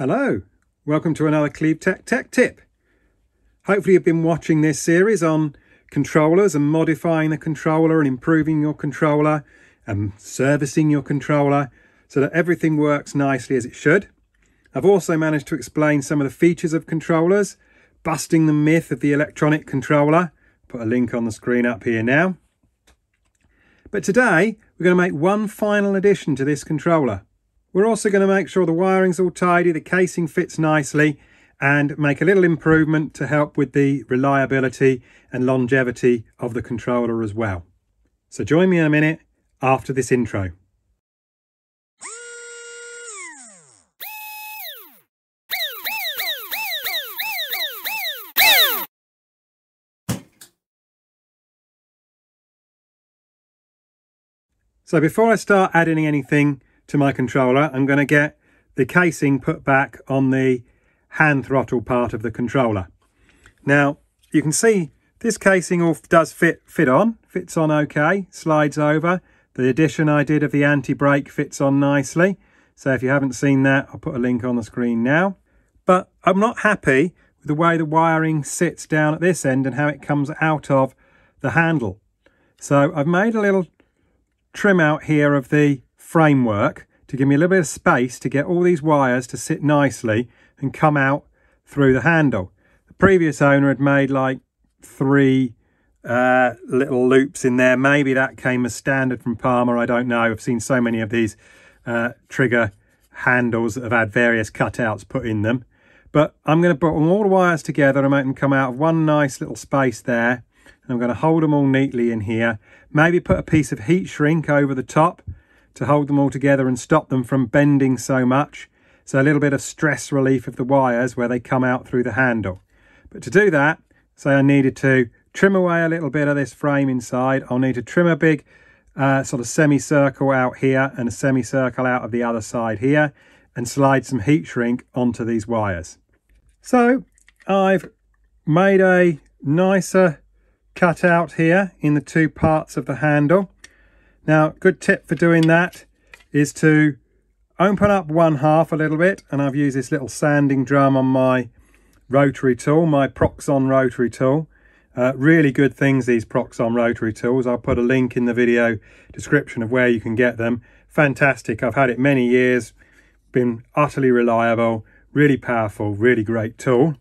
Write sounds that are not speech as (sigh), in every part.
Hello, welcome to another CleaveTech Tech Tip. Hopefully you've been watching this series on controllers and modifying the controller and improving your controller and servicing your controller so that everything works nicely as it should. I've also managed to explain some of the features of controllers, busting the myth of the electronic controller. Put a link on the screen up here now. But today we're going to make one final addition to this controller. We're also going to make sure the wiring's all tidy, the casing fits nicely, and make a little improvement to help with the reliability and longevity of the controller as well. So join me in a minute after this intro. So before I start adding anything to my controller, I'm going to get the casing put back on the hand throttle part of the controller. Now, you can see this casing all does fit fit on, fits on okay, slides over. The addition I did of the anti-brake fits on nicely. So if you haven't seen that, I'll put a link on the screen now. But I'm not happy with the way the wiring sits down at this end and how it comes out of the handle. So I've made a little trim out here of the framework to give me a little bit of space to get all these wires to sit nicely and come out through the handle. The previous owner had made like three uh, little loops in there. Maybe that came as standard from Parma. I don't know. I've seen so many of these uh, trigger handles that have had various cutouts put in them. But I'm going to put all the wires together and make them come out of one nice little space there. And I'm going to hold them all neatly in here. Maybe put a piece of heat shrink over the top to hold them all together and stop them from bending so much. So a little bit of stress relief of the wires where they come out through the handle. But to do that, say I needed to trim away a little bit of this frame inside. I'll need to trim a big uh, sort of semicircle out here and a semicircle out of the other side here and slide some heat shrink onto these wires. So I've made a nicer cutout here in the two parts of the handle. Now, good tip for doing that is to open up one half a little bit, and I've used this little sanding drum on my rotary tool, my Proxxon rotary tool. Uh, really good things, these Proxxon rotary tools. I'll put a link in the video description of where you can get them. Fantastic. I've had it many years, been utterly reliable, really powerful, really great tool.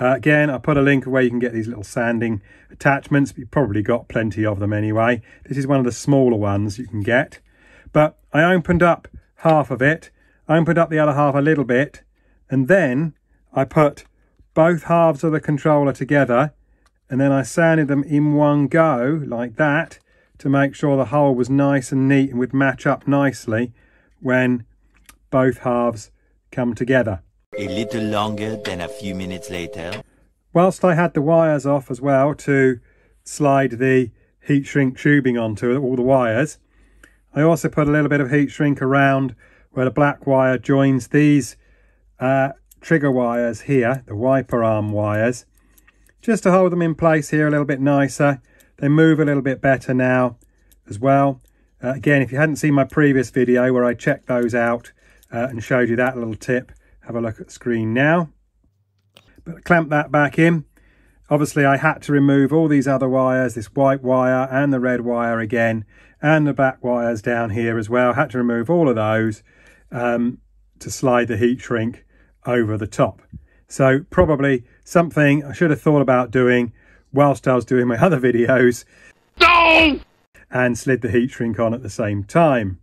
Uh, again, I put a link where you can get these little sanding attachments. You've probably got plenty of them anyway. This is one of the smaller ones you can get. But I opened up half of it. Opened up the other half a little bit. And then I put both halves of the controller together. And then I sanded them in one go like that to make sure the hole was nice and neat and would match up nicely when both halves come together. A little longer than a few minutes later. Whilst I had the wires off as well to slide the heat shrink tubing onto all the wires, I also put a little bit of heat shrink around where the black wire joins these uh, trigger wires here, the wiper arm wires, just to hold them in place here a little bit nicer. They move a little bit better now as well. Uh, again, if you hadn't seen my previous video where I checked those out uh, and showed you that little tip, have a look at the screen now. But clamp that back in. Obviously, I had to remove all these other wires, this white wire and the red wire again, and the back wires down here as well. Had to remove all of those um, to slide the heat shrink over the top. So probably something I should have thought about doing whilst I was doing my (laughs) other videos. No! And slid the heat shrink on at the same time.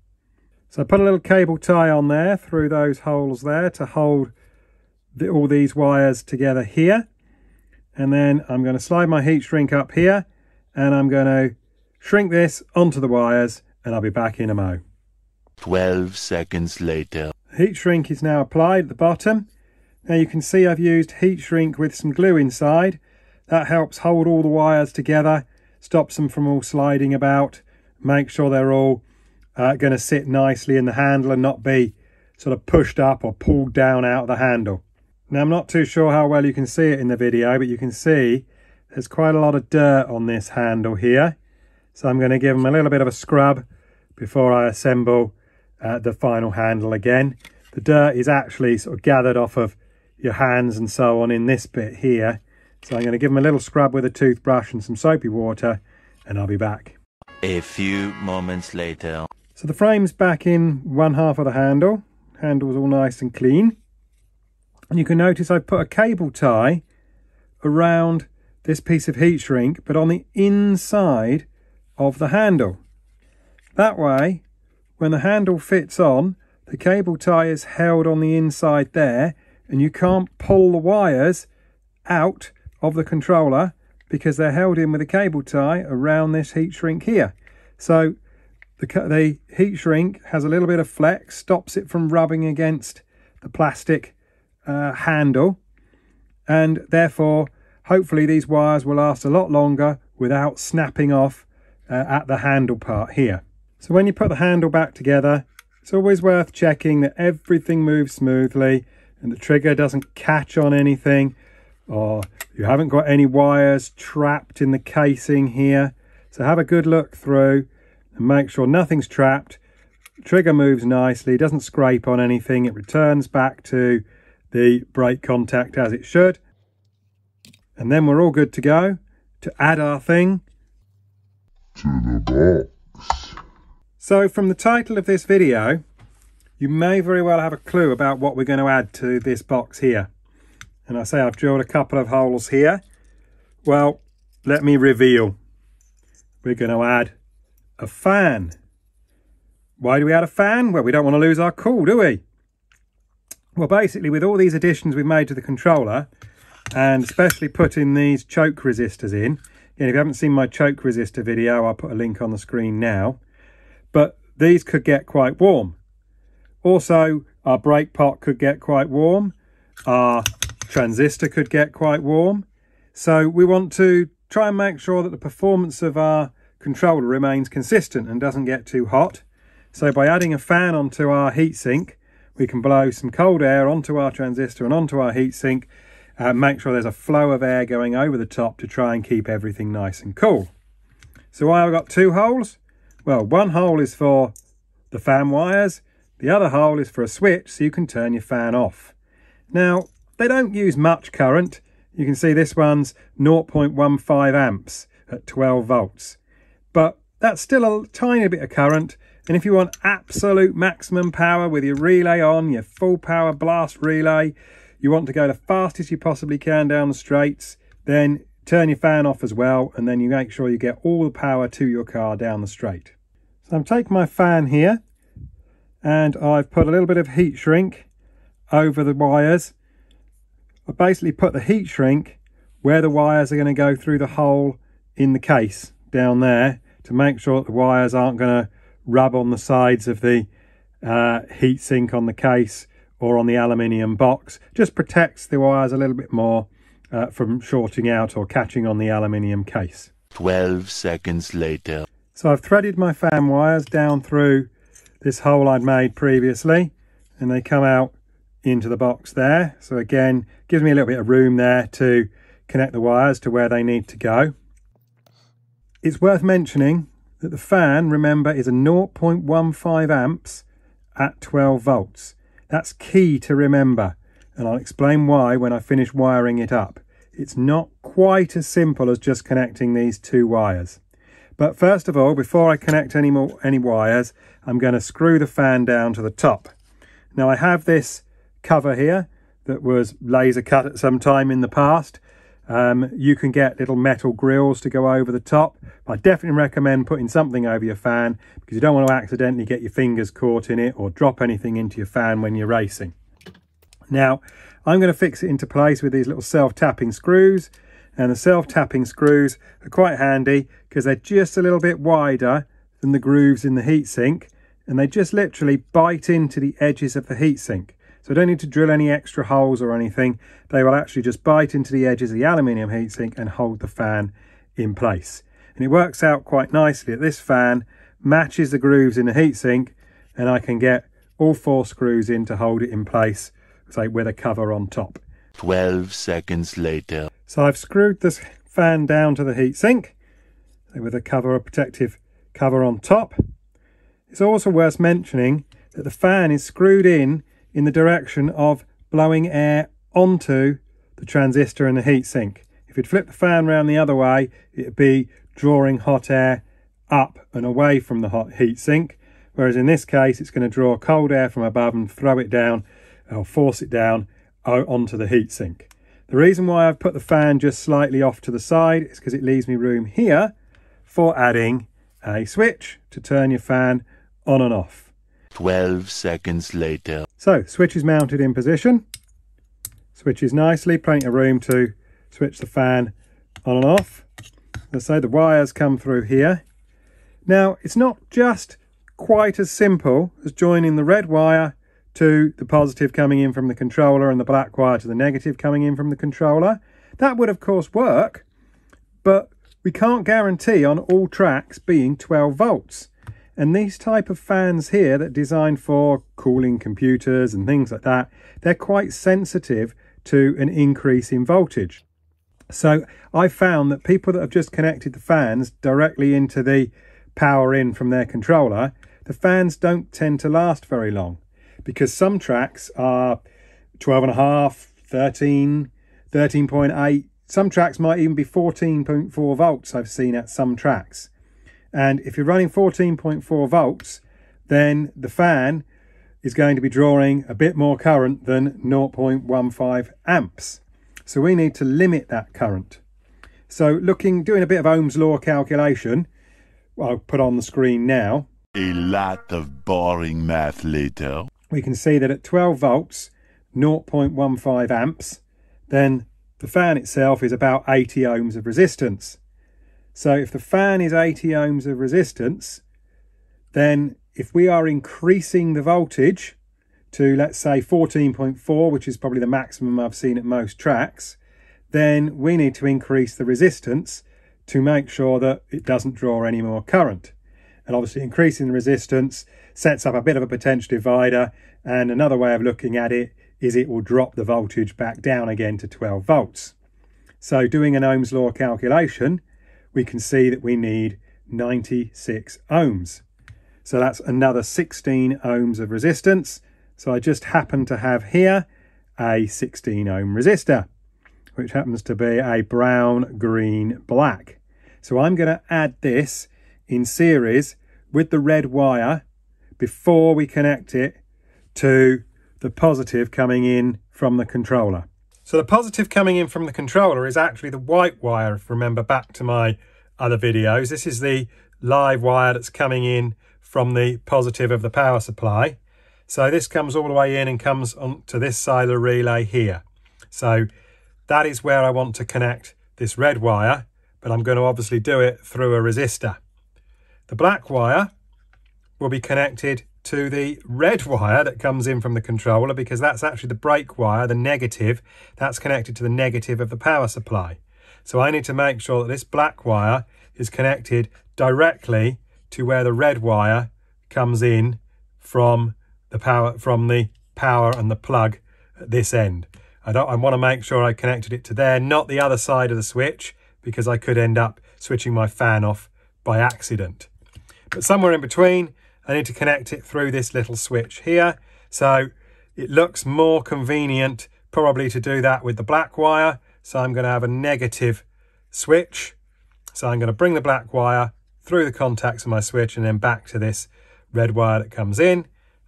So I put a little cable tie on there through those holes there to hold the, all these wires together here. And then I'm going to slide my heat shrink up here and I'm going to shrink this onto the wires and I'll be back in a mo. 12 seconds later. Heat shrink is now applied at the bottom. Now you can see I've used heat shrink with some glue inside. That helps hold all the wires together, stops them from all sliding about, make sure they're all uh, going to sit nicely in the handle and not be sort of pushed up or pulled down out of the handle. Now I'm not too sure how well you can see it in the video, but you can see there's quite a lot of dirt on this handle here. So I'm going to give them a little bit of a scrub before I assemble uh, the final handle again. the dirt is actually sort of gathered off of your hands and so on in this bit here. So I'm going to give them a little scrub with a toothbrush and some soapy water and I'll be back. A few moments later. So the frame's back in one half of the handle. Handle's all nice and clean. And you can notice I've put a cable tie around this piece of heat shrink, but on the inside of the handle. That way, when the handle fits on, the cable tie is held on the inside there, and you can't pull the wires out of the controller because they're held in with a cable tie around this heat shrink here. So the, the heat shrink has a little bit of flex, stops it from rubbing against the plastic uh, handle, and therefore, hopefully, these wires will last a lot longer without snapping off uh, at the handle part here. So when you put the handle back together, it's always worth checking that everything moves smoothly and the trigger doesn't catch on anything or you haven't got any wires trapped in the casing here. So have a good look through and make sure nothing's trapped. Trigger moves nicely, doesn't scrape on anything. It returns back to the brake contact as it should. And then we're all good to go to add our thing to the box. So from the title of this video, you may very well have a clue about what we're going to add to this box here. And I say I've drilled a couple of holes here. Well, let me reveal. We're going to add a fan. Why do we add a fan? Well, we don't want to lose our cool, do we? Well, basically, with all these additions we've made to the controller, and especially putting these choke resistors in, and if you haven't seen my choke resistor video, I'll put a link on the screen now. But these could get quite warm. Also, our brake pot could get quite warm. Our transistor could get quite warm. So we want to try and make sure that the performance of our controller remains consistent and doesn't get too hot. So by adding a fan onto our heatsink, we can blow some cold air onto our transistor and onto our heatsink uh, make sure there's a flow of air going over the top to try and keep everything nice and cool. So why have I've got two holes? Well, one hole is for the fan wires, the other hole is for a switch so you can turn your fan off. Now, they don't use much current. You can see this one's 0.15 amps at 12 volts. But that's still a tiny bit of current. And if you want absolute maximum power with your relay on, your full power blast relay, you want to go the fastest you possibly can down the straights, then turn your fan off as well, and then you make sure you get all the power to your car down the straight. So I'm taking my fan here, and I've put a little bit of heat shrink over the wires. I basically put the heat shrink where the wires are going to go through the hole in the case down there to make sure that the wires aren't going to rub on the sides of the uh, heat sink on the case or on the aluminium box just protects the wires a little bit more uh, from shorting out or catching on the aluminium case. 12 seconds later. So I've threaded my fan wires down through this hole I'd made previously and they come out into the box there. So again, gives me a little bit of room there to connect the wires to where they need to go. It's worth mentioning that the fan, remember, is a 0.15 amps at 12 volts. That's key to remember, and I'll explain why when I finish wiring it up. It's not quite as simple as just connecting these two wires. But first of all, before I connect any more any wires, I'm going to screw the fan down to the top. Now I have this cover here that was laser cut at some time in the past. Um, you can get little metal grills to go over the top. I definitely recommend putting something over your fan because you don't want to accidentally get your fingers caught in it or drop anything into your fan when you're racing. Now, I'm going to fix it into place with these little self-tapping screws. And the self-tapping screws are quite handy because they're just a little bit wider than the grooves in the heatsink. And they just literally bite into the edges of the heatsink. So I don't need to drill any extra holes or anything. They will actually just bite into the edges of the aluminium heatsink and hold the fan in place. And it works out quite nicely that this fan matches the grooves in the heatsink and I can get all four screws in to hold it in place, say with a cover on top. 12 seconds later. So I've screwed this fan down to the heatsink with a cover, a protective cover on top. It's also worth mentioning that the fan is screwed in in the direction of blowing air onto the transistor and the heatsink. If you'd flip the fan around the other way, it'd be drawing hot air up and away from the hot heatsink. Whereas in this case, it's going to draw cold air from above and throw it down or force it down onto the heatsink. The reason why I've put the fan just slightly off to the side is because it leaves me room here for adding a switch to turn your fan on and off. 12 seconds later. So, switch is mounted in position. Switches nicely, plenty of room to switch the fan on and off. Let's say the wires come through here. Now, it's not just quite as simple as joining the red wire to the positive coming in from the controller and the black wire to the negative coming in from the controller. That would, of course, work, but we can't guarantee on all tracks being 12 volts. And these type of fans here that designed for cooling computers and things like that, they're quite sensitive to an increase in voltage. So I found that people that have just connected the fans directly into the power in from their controller, the fans don't tend to last very long because some tracks are 12 and a half, 13, 13.8. Some tracks might even be 14.4 volts I've seen at some tracks. And if you're running 14.4 volts, then the fan is going to be drawing a bit more current than 0.15 amps. So we need to limit that current. So looking, doing a bit of Ohm's law calculation, I'll put on the screen now. A lot of boring math later. We can see that at 12 volts, 0.15 amps, then the fan itself is about 80 ohms of resistance. So if the fan is 80 ohms of resistance, then if we are increasing the voltage to let's say 14.4, which is probably the maximum I've seen at most tracks, then we need to increase the resistance to make sure that it doesn't draw any more current. And obviously increasing the resistance sets up a bit of a potential divider. And another way of looking at it is it will drop the voltage back down again to 12 volts. So doing an Ohm's law calculation, we can see that we need 96 ohms. So that's another 16 ohms of resistance so I just happen to have here a 16 ohm resistor, which happens to be a brown, green, black. So I'm going to add this in series with the red wire before we connect it to the positive coming in from the controller. So the positive coming in from the controller is actually the white wire, if remember back to my other videos. This is the live wire that's coming in from the positive of the power supply. So this comes all the way in and comes on to this side of the relay here. So that is where I want to connect this red wire, but I'm going to obviously do it through a resistor. The black wire will be connected to the red wire that comes in from the controller because that's actually the brake wire, the negative, that's connected to the negative of the power supply. So I need to make sure that this black wire is connected directly to where the red wire comes in from the power from the power and the plug at this end. I don't I want to make sure I connected it to there, not the other side of the switch, because I could end up switching my fan off by accident. But somewhere in between, I need to connect it through this little switch here. So it looks more convenient probably to do that with the black wire. So I'm going to have a negative switch. So I'm going to bring the black wire through the contacts of my switch and then back to this red wire that comes in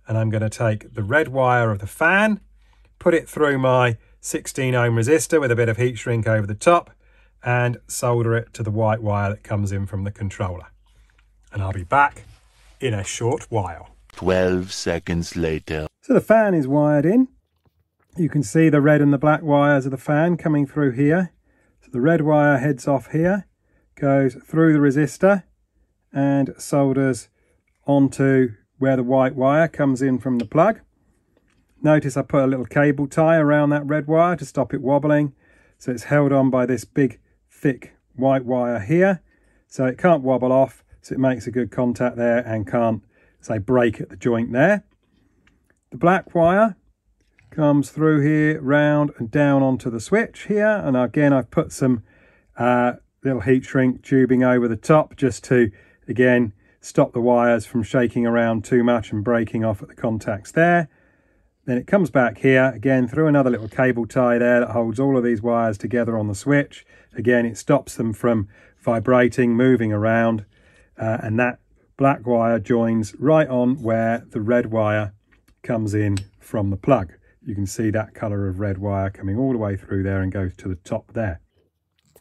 and I'm going to take the red wire of the fan, put it through my 16 ohm resistor with a bit of heat shrink over the top and solder it to the white wire that comes in from the controller. And I'll be back in a short while. 12 seconds later. So the fan is wired in. You can see the red and the black wires of the fan coming through here. So the red wire heads off here, goes through the resistor and solders onto where the white wire comes in from the plug. Notice I put a little cable tie around that red wire to stop it wobbling. So it's held on by this big thick white wire here. So it can't wobble off. So it makes a good contact there and can't say break at the joint there. The black wire comes through here round and down onto the switch here. And again, I've put some uh, little heat shrink tubing over the top just to, again, stop the wires from shaking around too much and breaking off at the contacts there. Then it comes back here, again, through another little cable tie there that holds all of these wires together on the switch. Again, it stops them from vibrating, moving around, uh, and that black wire joins right on where the red wire comes in from the plug. You can see that colour of red wire coming all the way through there and goes to the top there.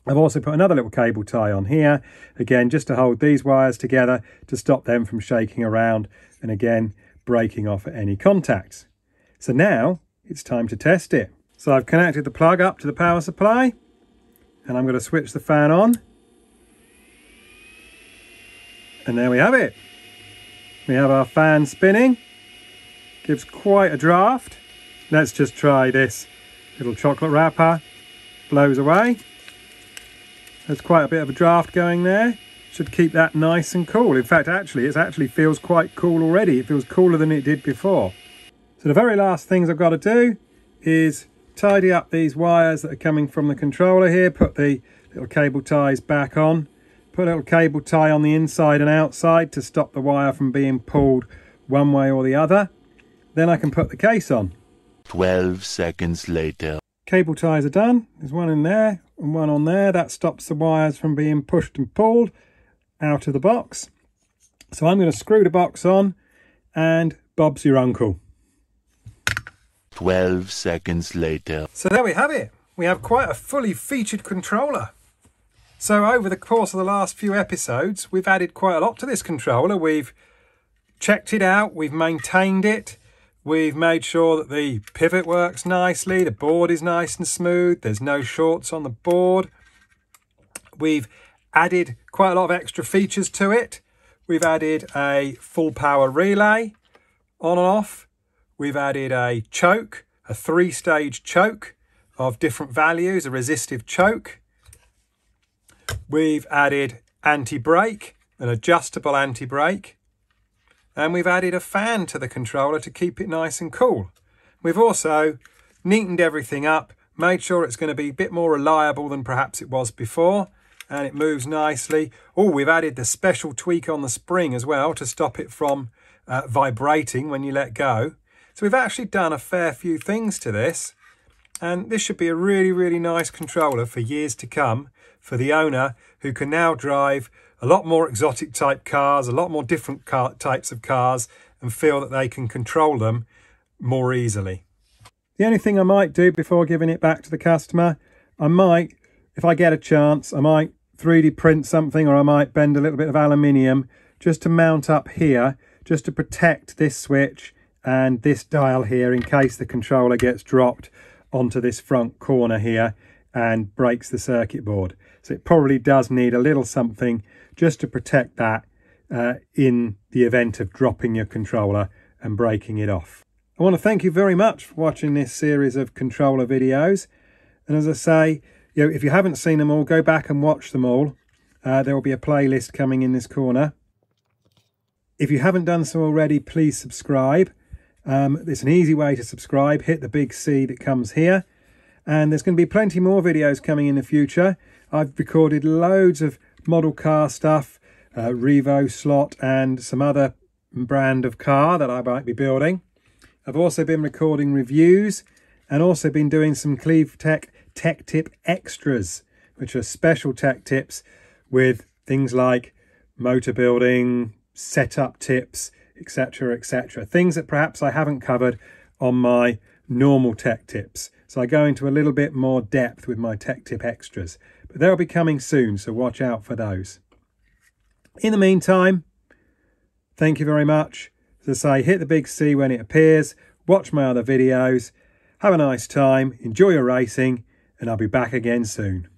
I've also put another little cable tie on here, again, just to hold these wires together to stop them from shaking around and again, breaking off at any contacts. So now it's time to test it. So I've connected the plug up to the power supply and I'm going to switch the fan on. And there we have it. We have our fan spinning. Gives quite a draft. Let's just try this little chocolate wrapper. Blows away. There's quite a bit of a draft going there. Should keep that nice and cool. In fact, actually, it actually feels quite cool already. It feels cooler than it did before. So the very last things I've got to do is tidy up these wires that are coming from the controller here. Put the little cable ties back on. Put a little cable tie on the inside and outside to stop the wire from being pulled one way or the other. Then I can put the case on. 12 seconds later. Cable ties are done. There's one in there and one on there. That stops the wires from being pushed and pulled out of the box. So I'm going to screw the box on and Bob's your uncle. 12 seconds later. So there we have it. We have quite a fully featured controller. So over the course of the last few episodes, we've added quite a lot to this controller. We've checked it out, we've maintained it, we've made sure that the pivot works nicely, the board is nice and smooth, there's no shorts on the board. We've added quite a lot of extra features to it. We've added a full power relay on and off. We've added a choke, a three stage choke of different values, a resistive choke. We've added anti-brake, an adjustable anti-brake. And we've added a fan to the controller to keep it nice and cool. We've also neatened everything up, made sure it's going to be a bit more reliable than perhaps it was before. And it moves nicely. Oh, we've added the special tweak on the spring as well to stop it from uh, vibrating when you let go. So we've actually done a fair few things to this. And this should be a really, really nice controller for years to come for the owner who can now drive a lot more exotic type cars, a lot more different car, types of cars, and feel that they can control them more easily. The only thing I might do before giving it back to the customer, I might, if I get a chance, I might 3D print something or I might bend a little bit of aluminium just to mount up here, just to protect this switch and this dial here in case the controller gets dropped onto this front corner here and breaks the circuit board. So it probably does need a little something just to protect that uh, in the event of dropping your controller and breaking it off. I want to thank you very much for watching this series of controller videos. And as I say, you know, if you haven't seen them all, go back and watch them all. Uh, there will be a playlist coming in this corner. If you haven't done so already, please subscribe. Um, it's an easy way to subscribe. Hit the big C that comes here. And there's going to be plenty more videos coming in the future. I've recorded loads of model car stuff, uh, Revoslot and some other brand of car that I might be building. I've also been recording reviews and also been doing some CleaveTech Tech Tip Extras, which are special tech tips with things like motor building, setup tips, etc., etc. Things that perhaps I haven't covered on my normal tech tips. So I go into a little bit more depth with my tech tip extras. But they'll be coming soon, so watch out for those. In the meantime, thank you very much. As I say, hit the big C when it appears, watch my other videos, have a nice time, enjoy your racing, and I'll be back again soon.